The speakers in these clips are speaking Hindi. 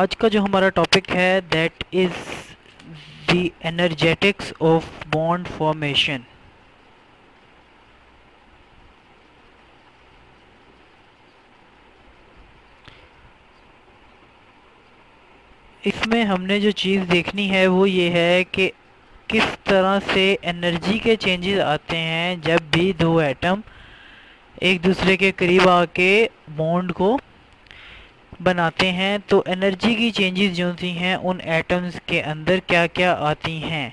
आज का जो हमारा टॉपिक है that is the energetics of bond formation इसमें हमने जो चीज़ देखनी है, वो ये है कि किस तरह से एनर्जी के चेंजेस आते हैं जब भी दो एटम एक दूसरे के करीब आके बॉन्ड को बनाते हैं तो एनर्जी की चेंजेस जो सी हैं, उन एटम्स के अंदर क्या क्या आती हैं?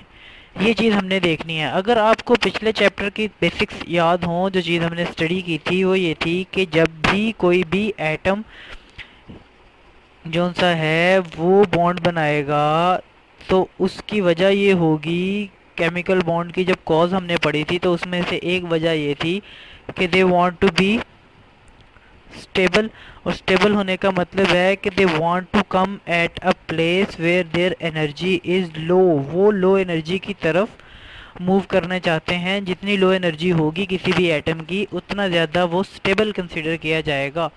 ये चीज़ हमने देखनी है। अगर आपको पिछले चैप्टर की बेसिक्स याद हों, जो चीज़ हमने स्टडी की थी, वो ये थी कि जब भी कोई भी एटम जो सा है, वो बॉन्ड बनाएगा तो उसकी वजह ये होगी केमिकल बॉन्ड की जब कॉज हमने पढ़ी थी तो उसमें से एक वजह ये थी कि they want to be stable और स्टेबल होने का मतलब है कि they want to come at a place where there energy is low वो लो एनर्जी की तरफ़ मूव करना चाहते हैं। जितनी लो एनर्जी होगी किसी भी एटम की, उतना ज़्यादा वो स्टेबल कंसिडर किया जाएगा।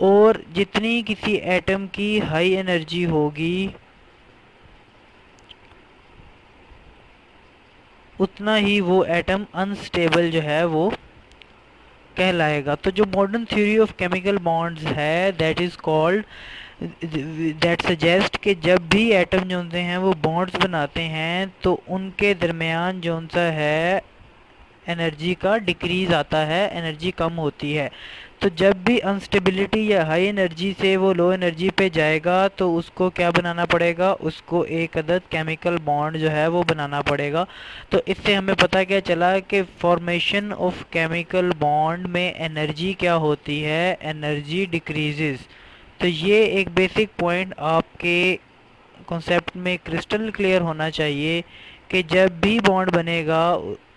और जितनी किसी एटम की हाई एनर्जी होगी, उतना ही वो एटम अनस्टेबल जो है वो कहलाएगा। तो जो modern theory of chemical bonds है that is called that suggest कि जब भी एटम जो हैं, वो बॉन्ड्स बनाते हैं तो उनके दरमियान जो है एनर्जी का डिक्रीज आता है एनर्जी कम होती है। तो जब भी अनस्टेबिलिटी या हाई एनर्जी से वो लो एनर्जी पे जाएगा तो उसको क्या बनाना पड़ेगा? उसको एक अदद केमिकल बॉन्ड जो है वो बनाना पड़ेगा। तो इससे हमें पता क्या चला कि फॉर्मेशन ऑफ़ केमिकल बॉन्ड में एनर्जी क्या होती है? एनर्जी डिक्रीजेस तो ये एक बेसिक पॉइंट आपके कॉन्सेप्ट में क्रिस्टल क्लियर होना चाहिए कि जब भी बॉन्ड बनेगा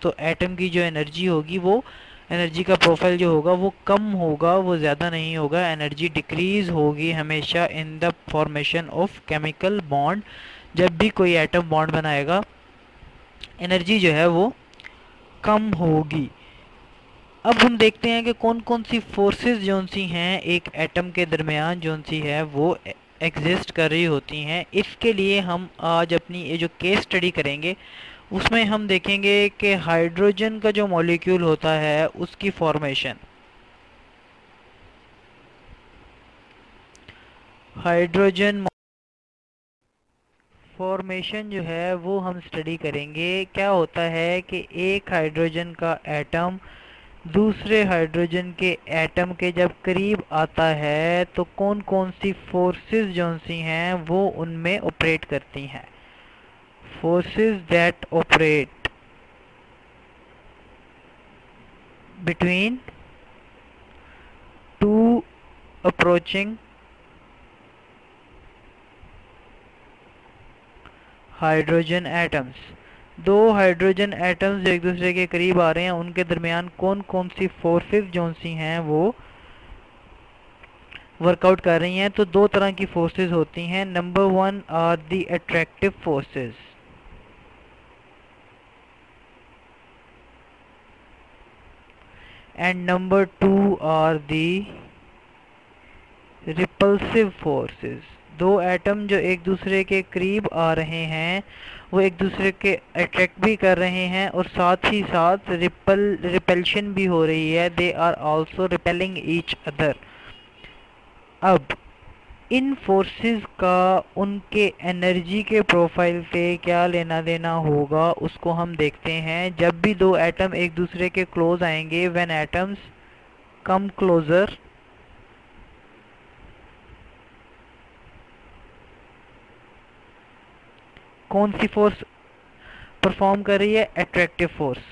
तो एटम की जो एनर्जी होगी वो एनर्जी का प्रोफ़ाइल जो होगा, वो कम होगा, वो ज़्यादा नहीं होगा। एनर्जी डिक्रीज़ होगी हमेशा in the formation of chemical bond. जब भी कोई एटम बॉन्ड बनाएगा, एनर्जी जो है वो कम होगी। अब हम देखते हैं कि कौन कौन सी फोर्सेस जो सी हैं, एक एटम के दरमियान जो सी है, वो एग्जिस्ट कर रही होती हैं। इसके लिए हम आज अपनी ये जो केस स्टडी करेंगे उसमें हम देखेंगे कि हाइड्रोजन का जो मॉलिक्यूल होता है, उसकी फॉर्मेशन हाइड्रोजन फॉर्मेशन जो है, वो हम स्टडी करेंगे। क्या होता है कि एक हाइड्रोजन का एटम दूसरे हाइड्रोजन के एटम के जब करीब आता है तो कौन कौन सी फोर्सेस जो सी हैं, वो उनमें ऑपरेट करती हैं। Forces that operate between two approaching hydrogen atoms दो हाइड्रोजन एटम्स जो एक दूसरे के करीब आ रहे हैं, उनके दरमियान कौन कौन सी फोर्सेस जो सी हैं, वो वर्कआउट कर रही हैं। तो दो तरह की फोर्सेस होती हैं। Number one are the attractive forces and number two are the repulsive forces. दो एटम जो एक दूसरे के करीब आ रहे हैं, वो एक दूसरे के अट्रैक्ट भी कर रहे हैं और साथ ही साथ रिपल रिपल्शन भी हो रही है. They are also repelling each other अब इन फोर्सेस का, उनके एनर्जी के प्रोफ़ाइल से क्या लेना देना होगा, उसको हम देखते हैं। जब भी दो एटम एक दूसरे के क्लोज आएँगे व्हेन एटम्स कम क्लोजर कौन सी फोर्स परफॉर्म कर रही है? अट्रैक्टिव फोर्स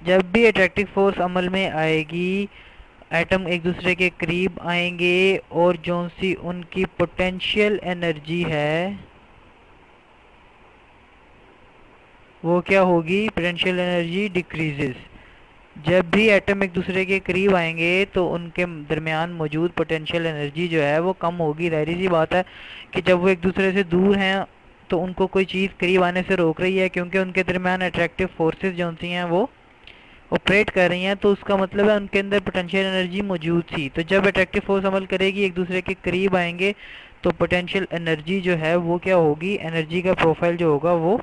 जब भी अट्रैक्टिव फोर्स अमल में आएगी एटम एक दूसरे के करीब आएँगे और जो सी उनकी पोटेंशियल एनर्जी है, वो क्या होगी? पोटेंशियल एनर्जी डिक्रीजेस जब भी एटम एक दूसरे के करीब आएँगे तो उनके दरमियान मौजूद पोटेंशियल एनर्जी जो है, वो कम होगी। ज़ाहिर सी बात है कि जब वो एक दूसरे से दूर हैं तो उनको कोई चीज़ करीब आने से रोक रही है, क्योंकि उनके दरमियान अट्रैक्टिव फोर्सेस जो सी हैं, वो ऑपरेट कर रही हैं तो उसका मतलब है उनके अंदर पोटेंशियल एनर्जी मौजूद थी। तो जब अट्रैक्टिव फोर्स अमल करेगी, एक दूसरे के करीब आएँगे तो पोटेंशियल एनर्जी जो है, वो क्या होगी? एनर्जी का प्रोफ़ाइल जो होगा, वो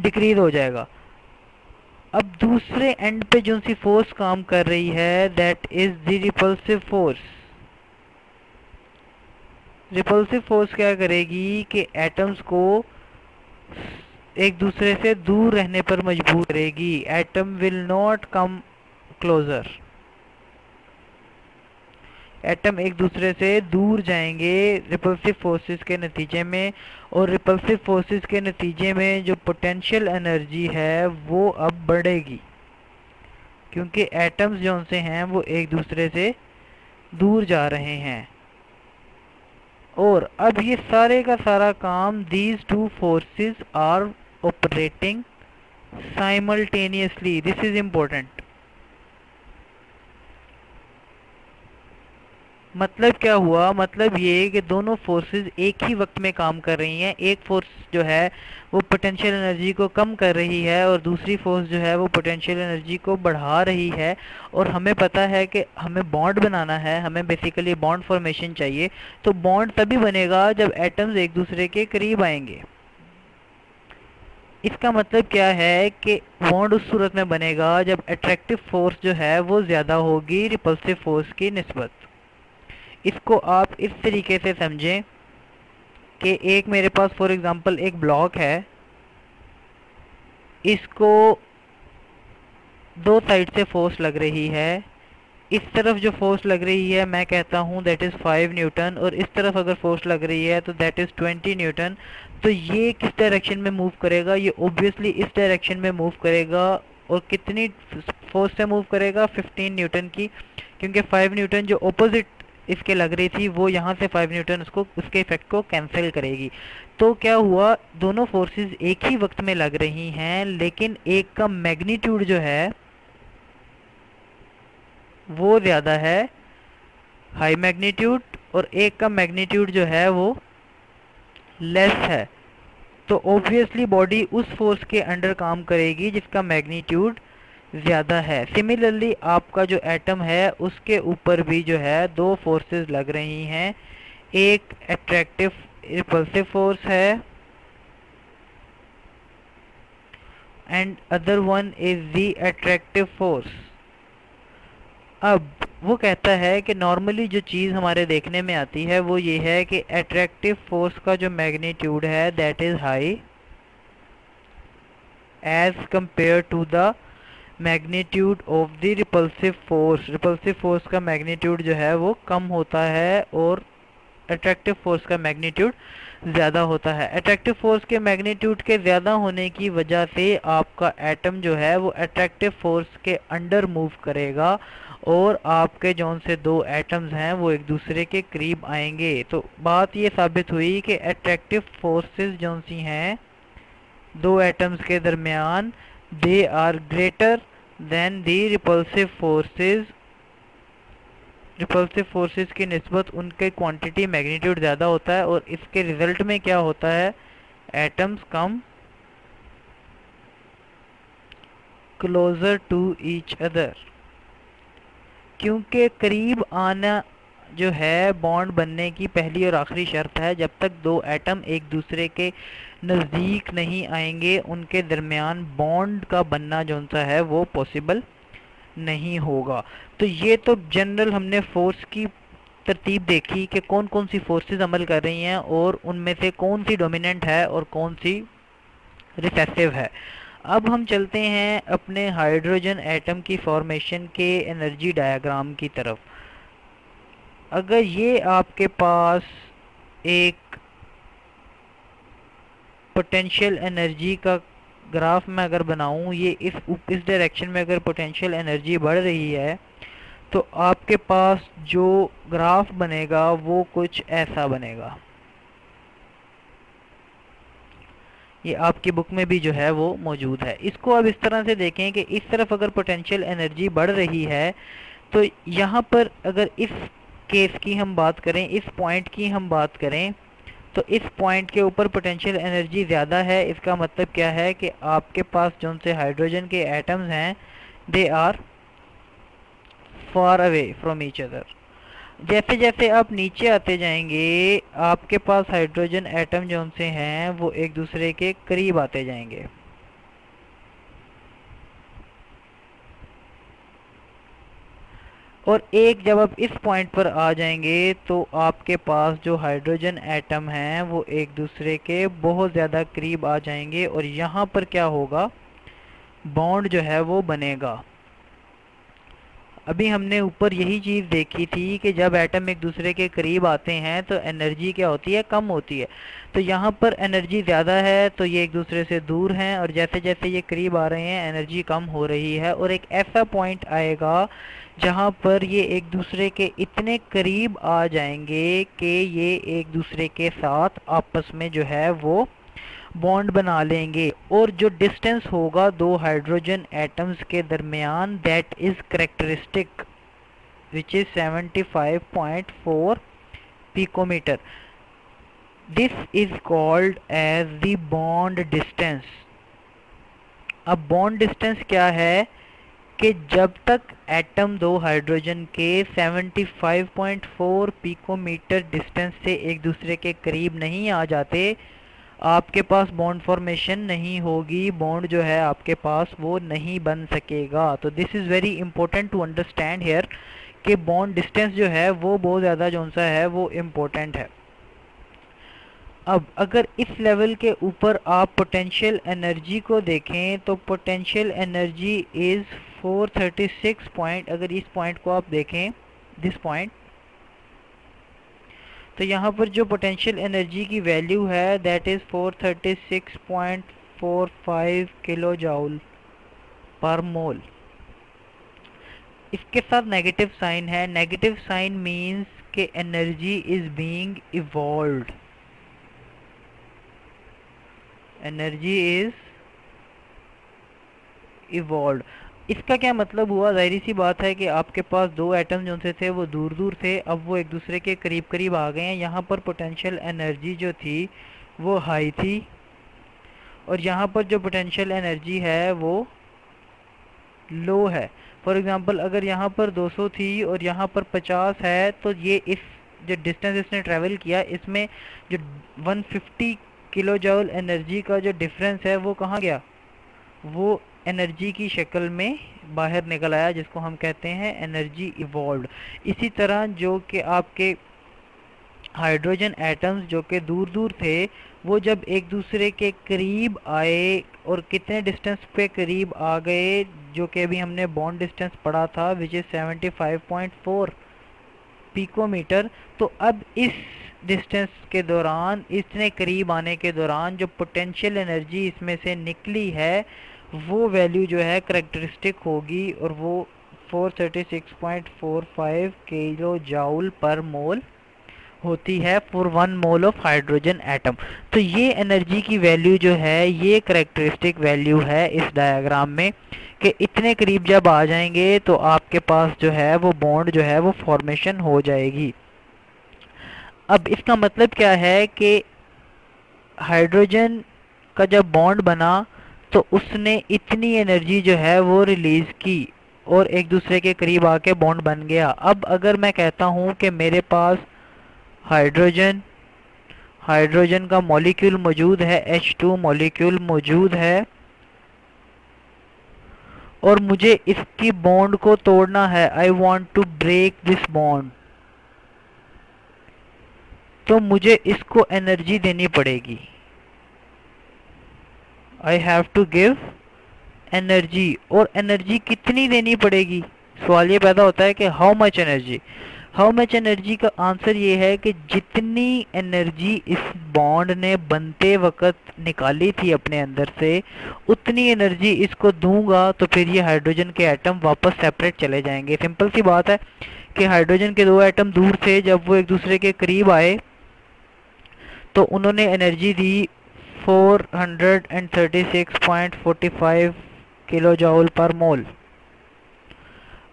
डिक्रीज हो जाएगा। अब दूसरे एंड पे जो सी फोर्स काम कर रही है that is the repulsive force repulsive force क्या करेगी कि एटम्स को एक दूसरे से दूर रहने पर मजबूर करेगी। Atom will not come closer atom एक दूसरे से दूर जाएँगे रिपल्सिव फोर्सेस के नतीजे में और रिपल्सिव फोर्सेस के नतीजे में जो पोटेंशियल एनर्जी है वो अब बढ़ेगी। क्योंकि एटम्स जो से हैं वो एक दूसरे से दूर जा रहे हैं। और अब ये सारे का सारा काम these two forces are operating simultaneously. This is important. मतलब क्या हुआ? मतलब ये कि दोनों फोर्सेस एक ही वक्त में काम कर रही हैं। एक फोर्स जो है, वो पोटेंशियल एनर्जी को कम कर रही है और दूसरी फोर्स जो है, वो पोटेंशियल एनर्जी को बढ़ा रही है। और हमें पता है कि हमें बॉन्ड बनाना है। हमें बेसिकली बॉन्ड फॉर्मेशन चाहिए। तो बॉन्ड तभी बनेगा जब एटम्स एक दूसरे के करीब आएँगे। इसका मतलब क्या है कि बॉन्ड उस सूरत में बनेगा जब अट्रैक्टिव फोर्स जो है वो ज़्यादा होगी रिपल्सिव फोर्स की नस्बत। इसको आप इस तरीके से समझें कि एक मेरे पास फॉर एग्ज़ाम्पल एक ब्लॉक है। इसको दो साइड से फोर्स लग रही है। इस तरफ़ जो फोर्स लग रही है, मैं कहता हूँ दैट इज़ फाइव न्यूटन और इस तरफ़ अगर फोर्स लग रही है तो दैट इज़ ट्वेंटी न्यूटन तो ये किस डायरेक्शन में मूव करेगा? ये ओब्वियसली इस डायरेक्शन में मूव करेगा और कितनी फोर्स से मूव करेगा? 15 न्यूटन की। क्योंकि 5 न्यूटन जो ऑपोजिट इसके लग रही थी, वो यहाँ से 5 न्यूटन उसको, उसके इफ़ेक्ट को कैंसिल करेगी। तो क्या हुआ? दोनों फोर्सेस एक ही वक्त में लग रही हैं, लेकिन एक का मैग्नीट्यूड जो है, वो ज़्यादा है। हाई मैग्नीट्यूड और एक का मैग्नीट्यूड जो है, वो लेस है तो ऑब्वियसली बॉडी उस फोर्स के अंडर काम करेगी जिसका मैग्नीट्यूड ज़्यादा है। सिमिलरली आपका जो एटम है, उसके ऊपर भी जो है, दो फोर्सेस लग रही हैं। एक एट्रैक्टिव रिपल्सिव फोर्स है and other one is the attractive force अब वो कहता है कि नॉर्मली जो चीज़ हमारे देखने में आती है, वो ये है कि अट्रैक्टिव फोर्स का जो मैग्नीट्यूड है that is high as compare to the magnitude of the repulsive force repulsive force का मैग्नीट्यूड जो है, वो कम होता है और अट्रैक्टिव फोर्स का मैग्नीट्यूड ज़्यादा होता है। अट्रैक्टिव फोर्स के मैग्नीट्यूड के ज़्यादा होने की वजह से आपका एटम जो है, वो अट्रैक्टिव फोर्स के अंडर मूव करेगा और आपके जौन से दो एटम्स हैं, वो एक दूसरे के करीब आएँगे। तो बात ये साबित हुई कि अट्रैक्टिव फोर्सेस जौन सी हैं, दो एटम्स के दरमियान they are greater than the repulsive forces repulsive forces की नस्बत उनके क्वांटिटी मैग्नीट्यूड ज़्यादा होता है और इसके रिज़ल्ट में क्या होता है? Atoms come closer to each other क्योंकि करीब आना जो है बॉन्ड बनने की पहली और आखिरी शर्त है, जब तक दो एटम एक दूसरे के नज़दीक नहीं आएँगे, उनके दरमियान बॉन्ड का बनना जो सा है, वो पॉसिबल नहीं होगा। तो ये तो जनरल हमने फोर्स की तरतीब देखी कि कौन कौन सी फोर्सेस अमल कर रही हैं और उनमें से कौन सी डोमिनेंट है और कौन सी रिसेसिव है। अब हम चलते हैं अपने हाइड्रोजन एटम की फॉर्मेशन के एनर्जी डायग्राम की तरफ़। अगर ये आपके पास एक पोटेंशियल एनर्जी का ग्राफ में अगर बनाऊँ, ये इस इस डायरेक्शन में अगर पोटेंशियल एनर्जी बढ़ रही है तो आपके पास जो ग्राफ बनेगा, वो कुछ ऐसा बनेगा। ये आपकी बुक में भी जो है वो मौजूद है। इसको अब इस तरह से देखें कि इस तरफ़ अगर पोटेंशियल एनर्जी बढ़ रही है तो यहाँ पर अगर इस केस की हम बात करें, इस पॉइंट की हम बात करें तो इस पॉइंट के ऊपर पोटेंशियल एनर्जी ज़्यादा है। इसका मतलब क्या है कि आपके पास जो से हाइड्रोजन के एटम्स हैं they are far away from each other जैसे जैसे आप नीचे आते जाएँगे, आपके पास हाइड्रोजन एटम जो से हैं, वो एक दूसरे के करीब आते जाएँगे। और एक जब आप इस पॉइंट पर आ जाएँगे तो आपके पास जो हाइड्रोजन एटम हैं, वो एक दूसरे के बहुत ज़्यादा करीब आ जाएँगे, और यहाँ पर क्या होगा? बॉन्ड जो है वो बनेगा। अभी हमने ऊपर यही चीज़ देखी थी कि जब एटम एक दूसरे के करीब आते हैं तो एनर्जी क्या होती है? कम होती है। तो यहाँ पर एनर्जी ज़्यादा है तो ये एक दूसरे से दूर हैं और जैसे जैसे ये करीब आ रहे हैं एनर्जी कम हो रही है और एक ऐसा पॉइंट आएगा जहाँ पर ये एक दूसरे के इतने करीब आ जाएँगे कि ये एक दूसरे के साथ आपस में जो है वो बॉन्ड बना लेंगे। और जो डिस्टेंस होगा दो हाइड्रोजन एटम्स के दरमियान that is characteristic which is 75.4 picometer this is called as the bond distance अब बॉन्ड डिस्टेंस क्या है? कि जब तक एटम दो हाइड्रोजन के 75.4 पिकोमीटर डिस्टेंस से एक दूसरे के करीब नहीं आ जाते आपके पास बॉन्ड फॉर्मेशन नहीं होगी बॉन्ड जो है आपके पास वो नहीं बन सकेगा। तो this is very important to understand here कि बॉन्ड डिस्टेंस जो है वो बहुत ज़्यादा जो सा है वो इम्पोर्टेंट है। अब अगर इस लेवल के ऊपर आप पोटेंशियल एनर्जी को देखें तो पोटेंशियल एनर्जी इज़ 436 पॉइंट अगर इस पॉइंट को आप देखें दिस पॉइंट तो यहाँ पर जो पोटेंशियल एनर्जी की वैल्यू है दैट इज़ 436.45 किलो जाउल पर मोल इसके साथ नेगेटिव साइन है। नेगेटिव साइन मींस के energy is being evolved energy is evolve इसका क्या मतलब हुआ? ज़ाहिर सी बात है कि आपके पास दो एटम जो थे, वो दूर दूर थे। अब वो एक दूसरे के करीब करीब आ गए हैं। यहाँ पर पोटेंशियल एनर्जी जो थी, वो हाई थी। और यहाँ पर जो पोटेंशियल एनर्जी है, वो लो है। फॉर एग्ज़ाम्पल अगर यहाँ पर 200 थी और यहाँ पर 50 है तो ये इस जो डिस्टेंस इसने ट्रैवल किया, इसमें जो 150 किलो जॉल एनर्जी का जो डिफरेंस है, वो कहाँ गया? वो एनर्जी की शक्ल में बाहर निकल आया, जिसको हम कहते हैं एनर्जी इवॉल्व इसी तरह जो कि आपके हाइड्रोजन एटम्स जो कि दूर दूर थे, वो जब एक दूसरे के करीब आए और कितने डिस्टेंस पे करीब आ गए, जो कि अभी हमने बॉन्ड डिस्टेंस पढ़ा था विच इज़ 75.4 पिकोमीटर तो अब इस डिस्टेंस के दौरान, इतने करीब आने के दौरान जो पोटेंशियल एनर्जी इसमें से निकली है वो वैल्यू जो है करेक्टरिस्टिक होगी और वो 436.45 किलो जाउल पर मोल होती है for one mole of hydrogen atom तो ये एनर्जी की वैल्यू जो है, ये करेक्टरिस्टिक वैल्यू है इस डायग्राम में कि इतने करीब जब आ जाएँगे तो आपके पास जो है वो बॉन्ड जो है वो फॉर्मेशन हो जाएगी। अब इसका मतलब क्या है कि हाइड्रोजन का जब बॉन्ड बना तो उसने इतनी एनर्जी जो है वो रिलीज़ की और एक दूसरे के करीब आके बॉन्ड बन गया। अब अगर मैं कहता हूँ कि मेरे पास हाइड्रोजन हाइड्रोजन का मॉलिक्यूल मौजूद है H2 मॉलिक्यूल मौजूद है, और मुझे इसकी बॉन्ड को तोड़ना है I want to break this bond तो मुझे इसको एनर्जी देनी पड़ेगी। I have to give energy और एनर्जी कितनी देनी पड़ेगी? सवाल ये पैदा होता है कि how much energy how much energy का आंसर ये है कि जितनी एनर्जी इस बॉन्ड ने बनते वक्त निकाली थी अपने अंदर से, उतनी एनर्जी इसको दूँगा तो फिर ये हाइड्रोजन के एटम वापस सेपरेट चले जाएँगे। सिंपल सी बात है कि हाइड्रोजन के दो एटम दूर थे, जब वो एक दूसरे के करीब आए तो उन्होंने एनर्जी दी 436.45 किलो जाउल पर मोल।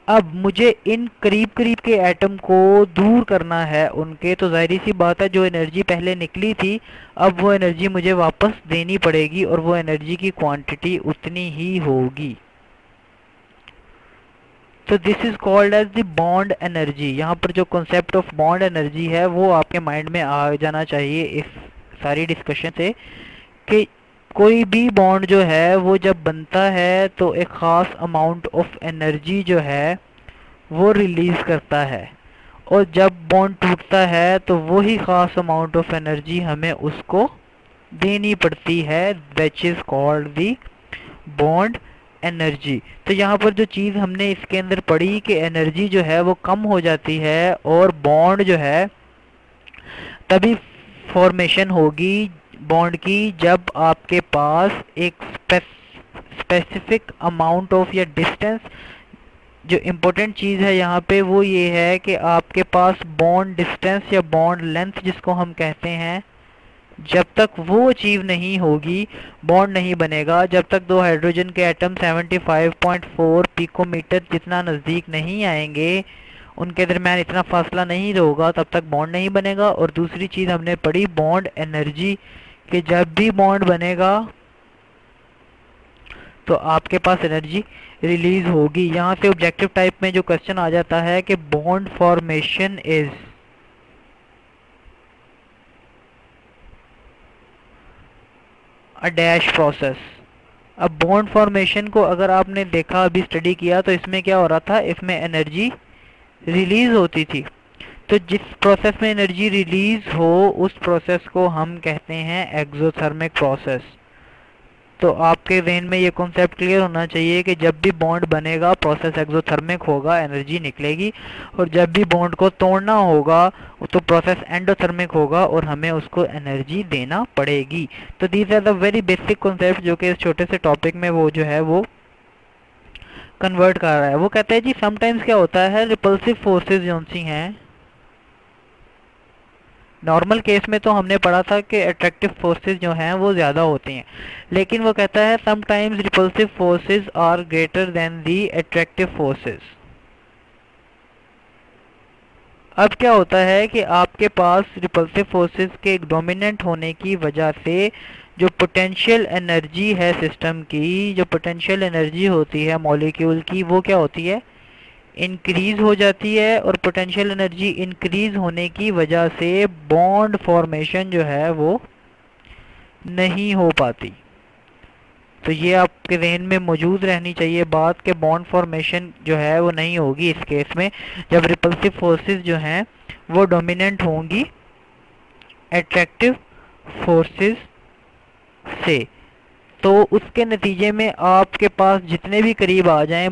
अब मुझे इन करीब करीब के एटम को दूर करना है उनके तो ज़ाहिर सी बात है जो एनर्जी पहले निकली थी, अब वो एनर्जी मुझे वापस देनी पड़ेगी और वो एनर्जी की क्वांटिटी उतनी ही होगी। तो this is called as the bond energy यहाँ पर जो कॉन्सेप्ट ऑफ़ बॉन्ड एनर्जी है, वो आपके माइंड में आ जाना चाहिए इस सारी डिस्कशन से। कि कोई भी बॉन्ड जो है, वो जब बनता है तो एक ख़ास अमाउंट ऑफ़ एनर्जी जो है, वो रिलीज़ करता है। और जब बॉन्ड टूटता है तो वही ख़ास अमाउंट ऑफ़ एनर्जी हमें उसको देनी पड़ती है which is called the bond energy तो यहाँ पर जो चीज़ हमने इसके अंदर पढ़ी कि एनर्जी जो है, वो कम हो जाती है, और बॉन्ड जो है, तभी फॉर्मेशन होगी बॉन्ड की जब आपके पास एक स्पेसिफिक अमाउंट ऑफ़ या डिस्टेंस जो इम्पोर्टेंट चीज़ है यहाँ पे वो ये है कि आपके पास बॉन्ड डिस्टेंस या बॉन्ड लेंथ जिसको हम कहते हैं, जब तक वो अचीव नहीं होगी बॉन्ड नहीं बनेगा, जब तक दो हाइड्रोजन के एटम 75.4 पिकोमीटर जितना नज़दीक नहीं आएँगे, उनके दरम्यान इतना फासला नहीं होगा, तब तक बॉन्ड नहीं बनेगा। और दूसरी चीज़ हमने पढ़ी बॉन्ड एनर्जी कि जब भी बॉन्ड बनेगा तो आपके पास एनर्जी रिलीज़ होगी। यहाँ से ऑब्जेक्टिव टाइप में जो क्वेश्चन आ जाता है कि bond formation is a dash process अब बॉन्ड फॉर्मेशन को अगर आपने देखा, अभी स्टडी किया तो इसमें क्या हो रहा था? इसमें एनर्जी रिलीज़ होती थी। तो जिस प्रोसेस में एनर्जी रिलीज़ हो, उस प्रोसेस को हम कहते हैं एक्सोथर्मिक प्रोसेस तो आपके वेन में ये कॉन्सेप्ट क्लियर होना चाहिए कि जब भी बॉन्ड बनेगा प्रोसेस एक्सोथर्मिक होगा एनर्जी निकलेगी. और जब भी बॉन्ड को तोड़ना होगा तो प्रोसेस एंडोथर्मिक होगा और हमें उसको एनर्जी देना पड़ेगी. तो these are the very basic concept जो कि इस छोटे से टॉपिक में वो जो है वो कन्वर्ट कर रहा है. वो कहते हैं जी समटाइम्स क्या होता है रिपल्सिव फोर्सेज जो सी हैं नॉर्मल केस में तो हमने पढ़ा था कि अट्रैक्टिव फोर्सेस जो हैं, वो ज़्यादा होती हैं। लेकिन वो कहता है sometimes repulsive forces are greater than the attractive forces अब क्या होता है कि आपके पास रिपल्सिव फोर्सेस के डोमिनेंट होने की वजह से जो पोटेंशियल एनर्जी है सिस्टम की, जो पोटेंशियल एनर्जी होती है मॉलिक्यूल की, वो क्या होती है? इंक्रीज हो जाती है और पोटेंशियल एनर्जी इंक्रीज होने की वजह से बॉन्ड फॉर्मेशन जो है वो नहीं हो पाती। तो ये आपके जहन में मौजूद रहनी चाहिए। बात के बॉन्ड फॉर्मेशन जो है वो नहीं होगी इस केस में। जब रिपल्सिव फोर्सेस जो हैं वो डोमिनेंट होंगी एट्रैक्टिव फोर्सेस से तो उसके नतीजे में आपके पास जितने भी करीब आ जाएँ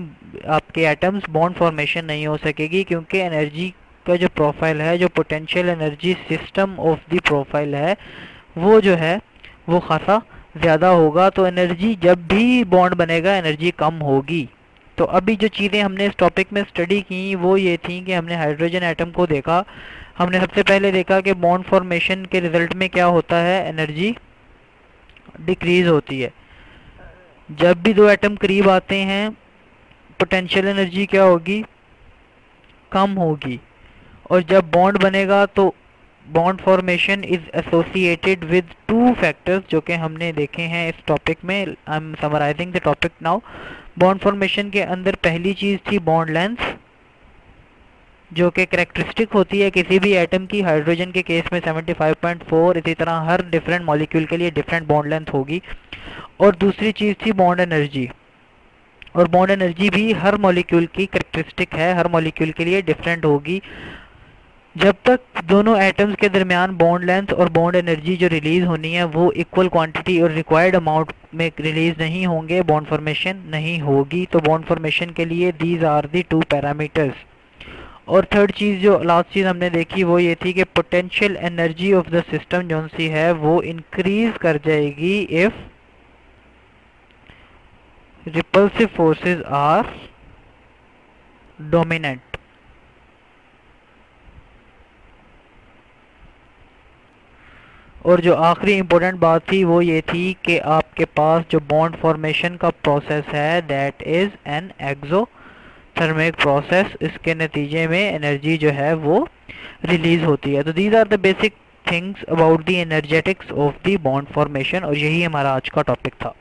आपके एटम्स बॉन्ड फॉर्मेशन नहीं हो सकेगी क्योंकि एनर्जी का जो प्रोफ़ाइल है, जो potential energy system of the profile है, वो जो है, वो खासा ज़्यादा होगा। तो एनर्जी जब भी बॉन्ड बनेगा एनर्जी कम होगी। तो अभी जो चीज़ें हमने इस टॉपिक में स्टडी की, वो ये थी कि हमने हाइड्रोजन एटम को देखा। हमने सबसे पहले देखा कि बॉन्ड फॉर्मेशन के रिज़ल्ट में क्या होता है? एनर्जी डिक्रीज होती है। जब भी दो एटम करीब आते हैं पोटेंशियल एनर्जी क्या होगी? कम होगी। और जब बॉन्ड बनेगा तो bond formation is associated with two factors जो कि हमने देखे हैं इस टॉपिक में। I am summarising the topic now bond formation के अंदर पहली चीज़ थी बॉन्ड लेंथ जो कि करेक्टरिस्टिक होती है किसी भी एटम की। हाइड्रोजन के केस में 75.4 इसी तरह हर डिफरेंट मॉलिक्यूल के लिए डिफरेंट बॉन्ड लेंथ होगी। और दूसरी चीज़ थी बॉन्ड एनर्जी और बॉन्ड एनर्जी भी हर मॉलिक्यूल की करेक्टरिस्टिक है, हर मॉलिक्यूल के लिए डिफरेंट होगी। जब तक दोनों एटम्स के दरमियान बॉन्ड लेंथ और बॉन्ड एनर्जी जो रिलीज़ होनी है, वो इक्वल क्वांटिटी और रिक्वायर्ड अमाउंट में रिलीज़ नहीं होंगे बॉन्ड फॉर्मेशन नहीं होगी। तो बॉन्ड फॉर्मेशन के लिए these are the two parameters और थर्ड चीज़ जो लास्ट चीज़ हमने देखी, वो ये थी कि potential energy of the system जो सी है, वो इंक्रीज कर जाएगी if repulsive forces are dominant. और जो आखिरी इम्पोर्टेंट बात थी वो ये थी कि आपके पास जो बॉन्ड फॉर्मेशन का प्रोसेस है that is an thermic process इसके नतीजे में एनर्जी जो है वो रिलीज़ होती है। तो these are the basic things about the energetics of the bond formation और यही हमारा आज का टॉपिक था।